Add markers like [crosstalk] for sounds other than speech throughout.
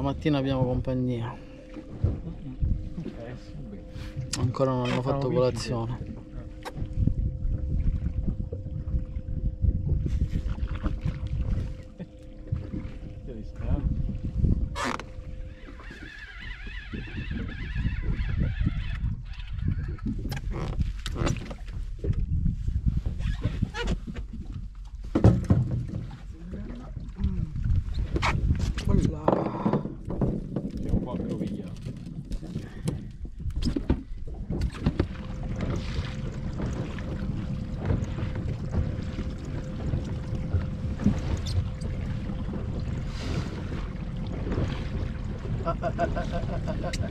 Stamattina abbiamo compagnia. Ancora non hanno fatto colazione. Che rischia, eh? Quella. Siamo un po' aggrovigliati.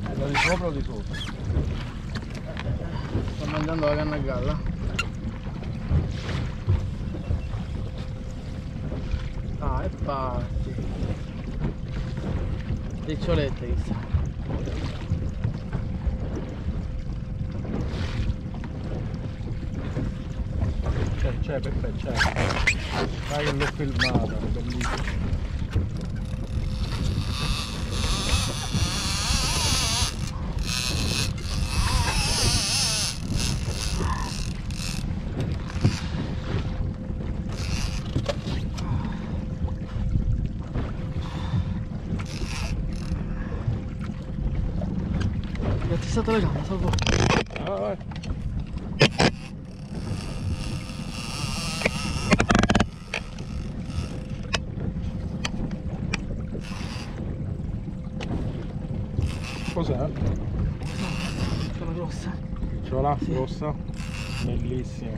Quello di sopra o di sotto? Sto mangiando la canna a galla. Ah, e parti. Ricciolette chissà. C'è, c'è, Peppe, c'è. Dai che l'ho filmata, è bellissimo. Ha tissato le gambe, salvo. Ah, vai. Cos'è? Sono grossa. Ce l'ha rossa? Bellissima.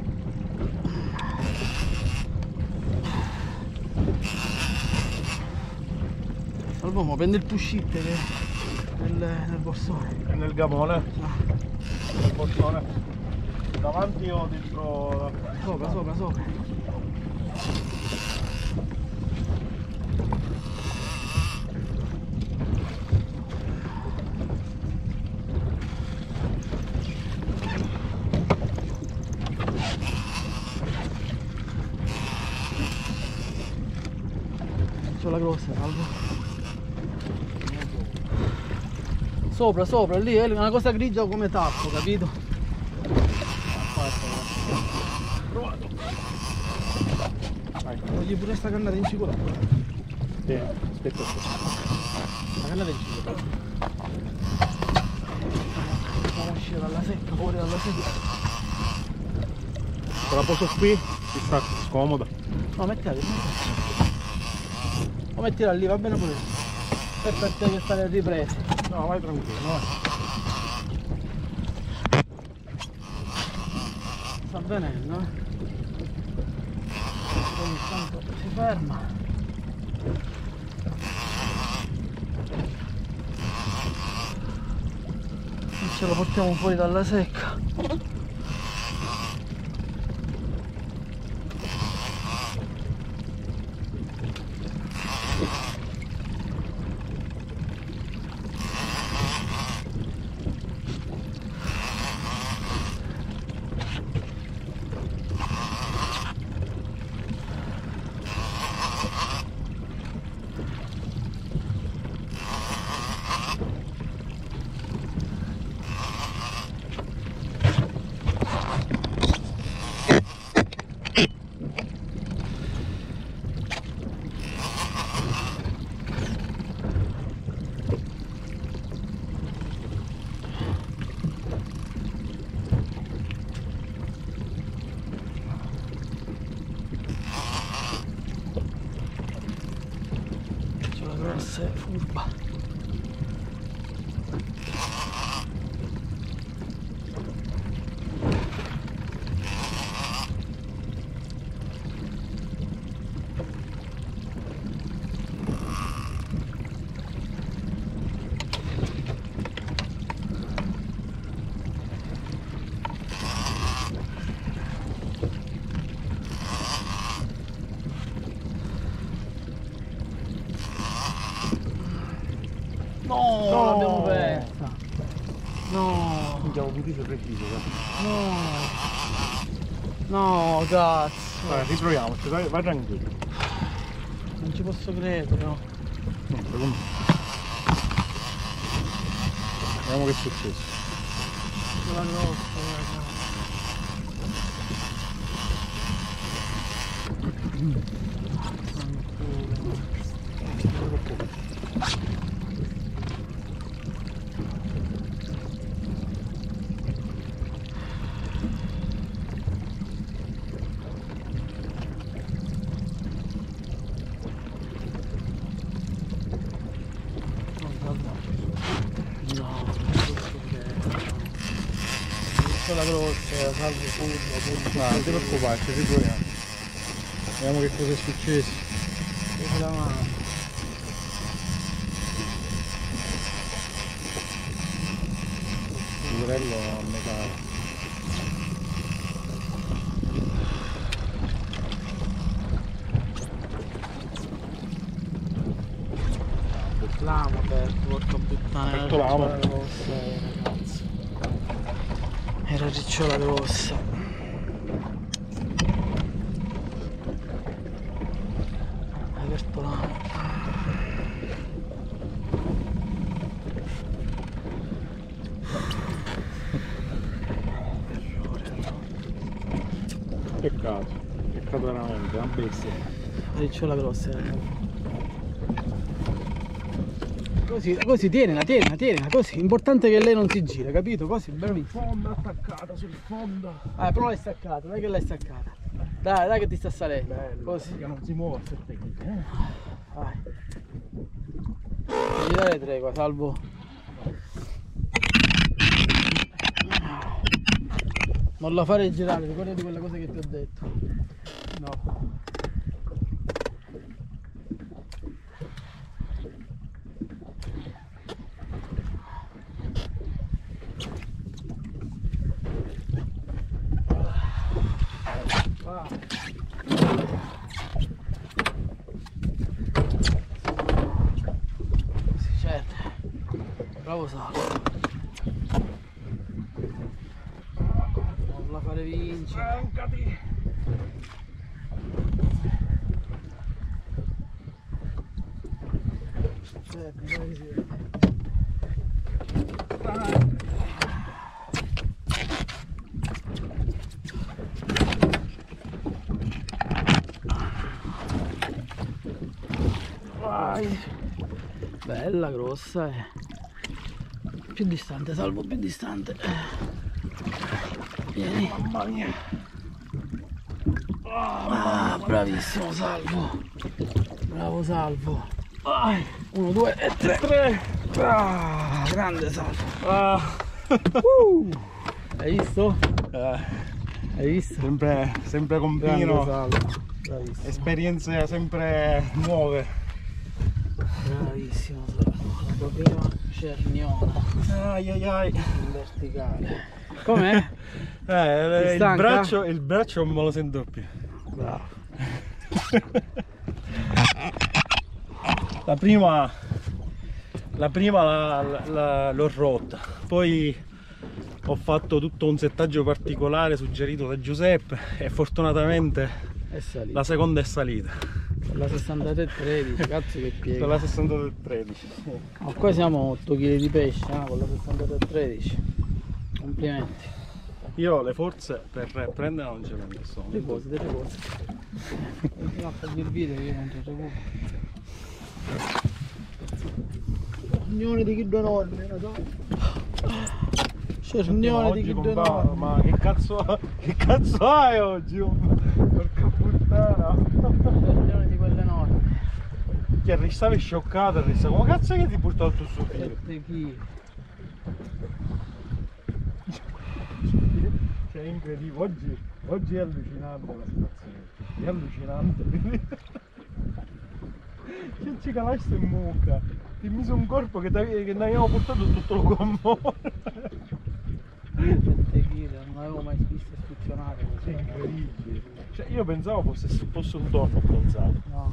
Salvo, ma prende il puscite che nel, nel borsone. E nel gamone? Ah, Nel bottone? Davanti o dietro? Sopra, sopra, sopra. C'ho la grossa, salvo. Sopra, sopra, lì è una cosa grigia come tappo, capito? Provato. Vai. Voglio pure sta cannata in cicolo. Sì, aspetta, aspetta. La cannata in cicolo. Fa uscire dalla secca, fuori dalla secca. Te la poso qui? Ci sta scomoda. No, mettila lì. O mettila lì, va bene pure. È per te che stare riprese. No, vai tranquillo, vai. Sta venendo, eh. Ogni tanto si ferma. E ce lo portiamo fuori dalla secca. C'è la grossa e furba. No, No. L'abbiamo persa. No, Andiamo pulito preciso, dai. no, cazzo. Vai, riproviamoci, vai, vai tranquillo. Non ci posso credere, no. No, secondo me. Vediamo che è successo. La grossa, guarda. No, la grossa, salvo curva, curva. No, non ti preoccupare, ci sicuriamo. Vediamo che cosa è successo. Con la mano. Il livello a metà. L'amo aperto, porca puttana. Aperto l'amo. Era. Era ricciola grossa. Peccato. Peccato veramente, una bestia. Ricciola grossa. eh. Così, così, tienila, tienila, tienila, così. Importante che lei non si gira, capito? Così, bravissimo. Fonda attaccata sul fondo. Ah, però l'hai staccata, dai che l'hai staccata. Dai, dai che ti sta salendo. Così. Che non si muove a 7 kg. Eh? Vai. Devi dare tregua, salvo. Non la fare girare, ricordati quelle cose che ti ho detto. No. Sì, certo. Salo. Non la fare vincere. Mancati. Vai. Bella, grossa. Eh. Più distante, salvo, più distante. Vieni. Mamma mia. Ah, bravissimo, salvo. Bravo, salvo. Vai. Uno, due e tre. Tre. Ah, grande salvo. Ah. Uh. [laughs] Hai visto? Eh, Hai visto? sempre, sempre con. Bravissimo. Esperienze sempre nuove. Bravissimo salvo. La prima cerniona Ai ai ai. in verticale. Com'è? Eh, il stanca? braccio, il braccio non me lo sento più. Bravo. La prima, la prima l'ho rotta, poi ho fatto tutto un settaggio particolare suggerito da Giuseppe e fortunatamente la seconda è salita. La 63,13, cazzo che piega. Con la 6313. Ma qua siamo a 8 kg di pesce, eh, con la 63,13. Complimenti. Io le forze per prendere non ce le ho Delle momento. cose, delle cose. Continuiamo a fargli il video che io non ci recupero. Cernione di chi due nonni, lo so. Cernione di oggi chi due nonni. ma che cazzo, [laughs] che cazzo hai oggi? Porca puttana. Cernione di quelle nonni. Che restavi scioccato, restavi. Come cazzo è che ti portato tu su filo? 7 kg. Cioè, è incredibile. Oggi, oggi è allucinante la situazione. È allucinante. Che ci calaste in mucca. Ti mise un corpo che, che ne abbiamo portato tutto lo gommone. 7 kg, non avevo mai visto funzionare È così. incredibile. Cioè, io pensavo fosse, fosse un tonno abbronzato. No,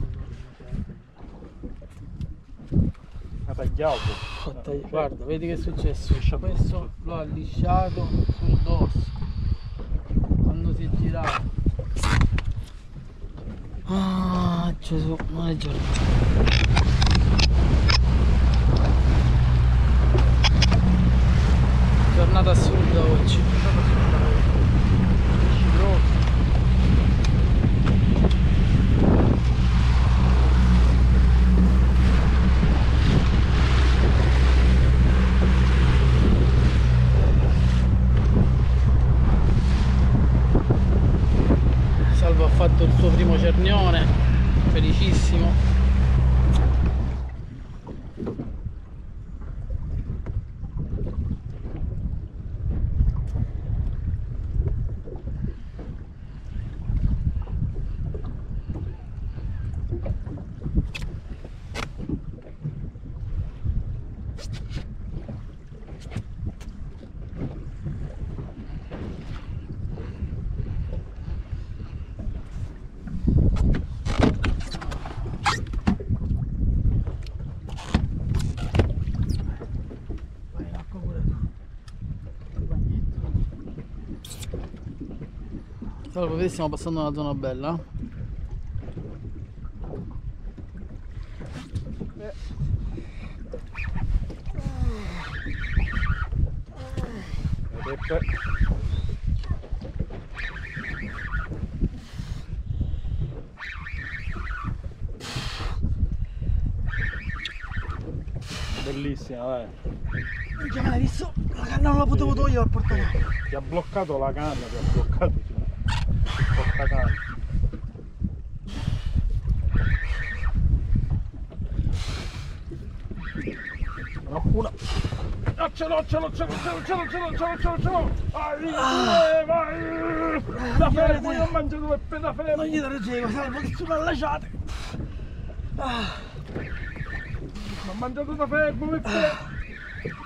tagliato. Ho eh, tagli... Guarda, vedi che è successo? Questo lo ha lisciato sul dorso quando si è girato. Ah, Gesù, ma è giornata. Giornata assurda oggi. velocissimo Salve, vedi stiamo passando una zona bella. Bellissima. Minchia, ma l'hai visto? La canna non la potevo togliere al portone. Ti ha bloccato la canna, ti ha bloccato portacanna. No, una. Ah, ce l'ho, ce l'ho, ce l'ho, ce l'ho, ce l'ho, ce l'ho, ce l'ho, ce l'ho. Vai, due, vai. Da fermo, io ho mangiato Peppe da Non fermo. gli dare gelo, salvo che sono lasciate. Ho mangiato da fermo, Peppe.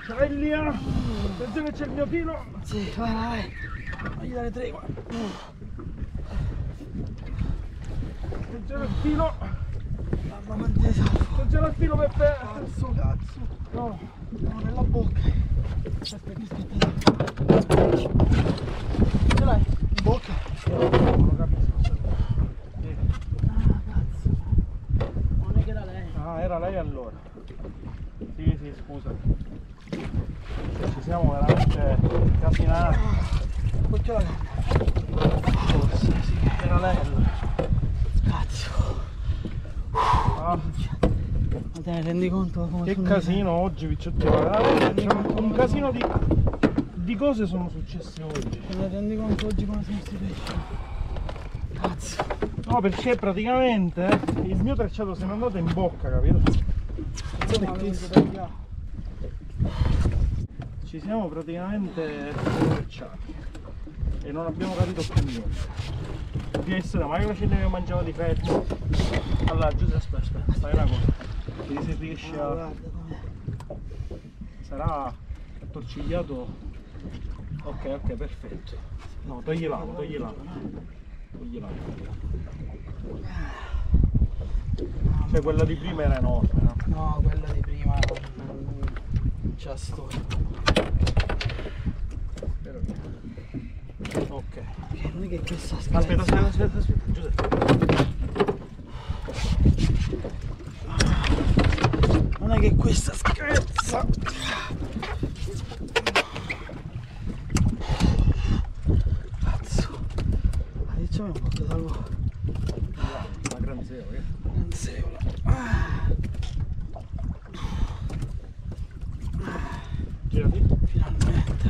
Ce l'hai lì, eh? Attenzione, c'è il mio filo. Sì, vai, vai. Non gli dare tregua. Attenzione al filo. Mamma mia, salvo. Attenzione al filo, Peppe. Cazzo, cazzo. No. No, nella bocca. Aspetta, aspetta. Ce l'hai? In bocca? Non lo capisco. Ah, cazzo. Non è che era lei. Ah, era lei allora. Sì, sì, scusa. Ci siamo veramente casinati. Poi ce l'hai. Forse, sì, era lei allora. Cazzo. Ah, Ma te ne rendi conto come che casino oggi, Picciotti. C'è un, un casino di, di cose sono successe oggi. Te ne rendi conto oggi come sono sti pesci? Cazzo. No, perché praticamente il mio tracciato se n'è andato in bocca, capito? Guarda che Ci siamo praticamente tracciati e non abbiamo capito più niente. Di essere mai la cena che mangiava di fermo. Allora Giuseppe aspetta, aspetta, fai una cosa. Vedi se riesci a. Guarda com'è. sarà attorcigliato. Ok, ok, perfetto. No, togli l'amo, togli l'amo. Togli l'amo. Cioè quella di prima era enorme, no? No, quella di prima c'ha. Però- Ok. Non è che questa. Aspetta, aspetta, aspetta, aspetta, Giuseppe. Non è che questa scherza. Cazzo. Ma diciamo un po' che salvo La gran zero, eh. Lanzeola. Girati. Finalmente.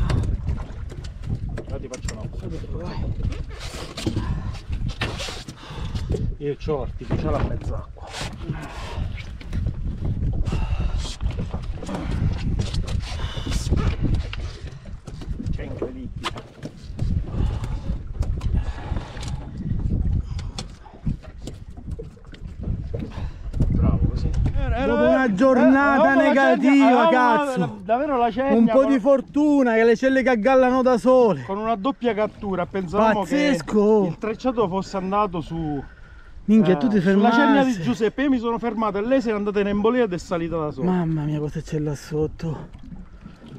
Ora ti faccio una cosa. Io c'ho artificiale a mezz'acqua. C'è incredibile. Bravo così. Dopo una giornata negativa, cazzo. Davvero la cegna Un po' con- di fortuna che le celle che aggallano da sole. con una doppia cattura pensavamo Pazzesco! che il tracciato fosse andato su Minchia, eh, tu ti sulla cegna di fermassi. Giuseppe io mi sono fermato e lei si è andata in embolia ed è salita da sola Mamma mia, cosa c'è là sotto.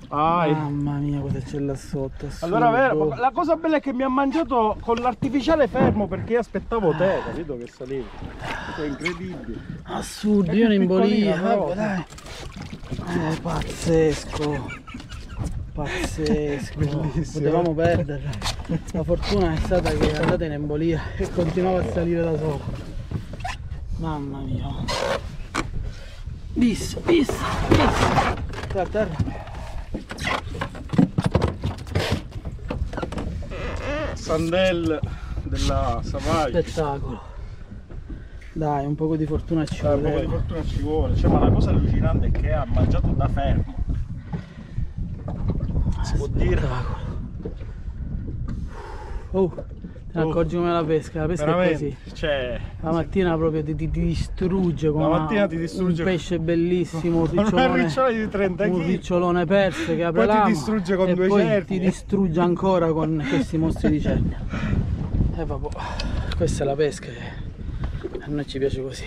Ah, e- Mamma mia, cosa c'è là sotto. allora vero assurdo. la cosa bella è che mi ha mangiato con l'artificiale fermo perché io aspettavo te capito che è incredibile Assurdo, È io piccolina, però. Vabbè, dai. Eh, pazzesco. Pazzesco. Bellissimo. Potevamo perderla. La fortuna è stata che è andata in embolia e continuava a salire da sola. Mamma mia. Bis, bis, bis. Terra, terra. Sandel della Savaglia Spettacolo. Dai, un poco di fortuna ci Cioè, un po' vuole. di fortuna ci vuole. Cioè, ma la cosa allucinante è che ha mangiato da fermo. Si può dire. Oh, te ne Oh. accorgi come la pesca? La pesca è Veramente. così. Cioè, La mattina proprio ti, ti- ti distrugge con La mattina ti distrugge un pesce bellissimo, un [laughs] ricciolone, di 30 un kg. ricciolone perse che apre Poi ti distrugge con e due poi ti distrugge ancora con questi mostri di cernia. E vabbè, questa è la pesca e a noi ci piace così.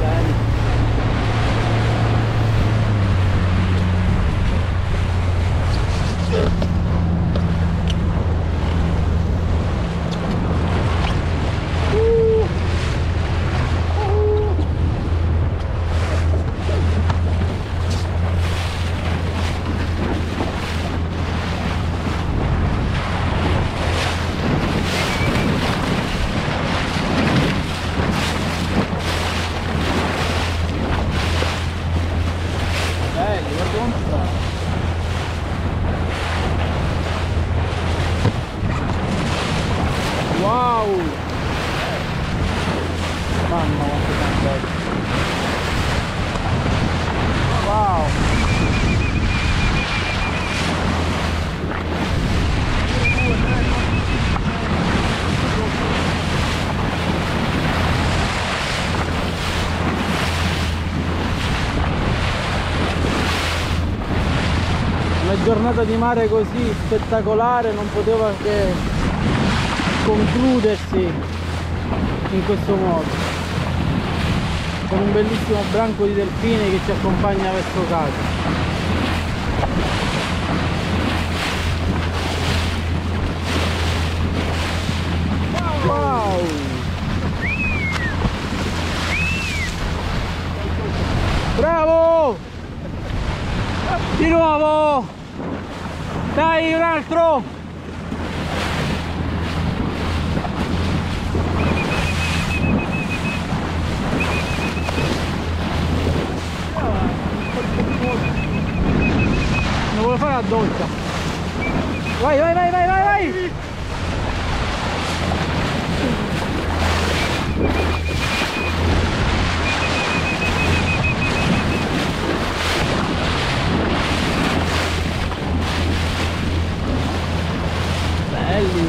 Bene. Belli, guarda come sta. Wow! Mamma quanto sono belli. Wow! Una giornata di mare così spettacolare non poteva che concludersi in questo modo con un bellissimo branco di delfini che ci accompagna verso casa. Bravo! Di nuovo dai un altro! Non vuole fare la doccia. Vai vai vai vai vai vai belli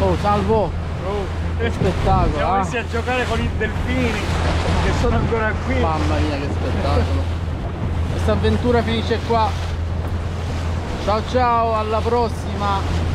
oh salvo. Oh, che spettacolo siamo messi a giocare con i delfini che sono ancora qui. Mamma mia che spettacolo. Questa avventura finisce qua. Ciao ciao, alla prossima.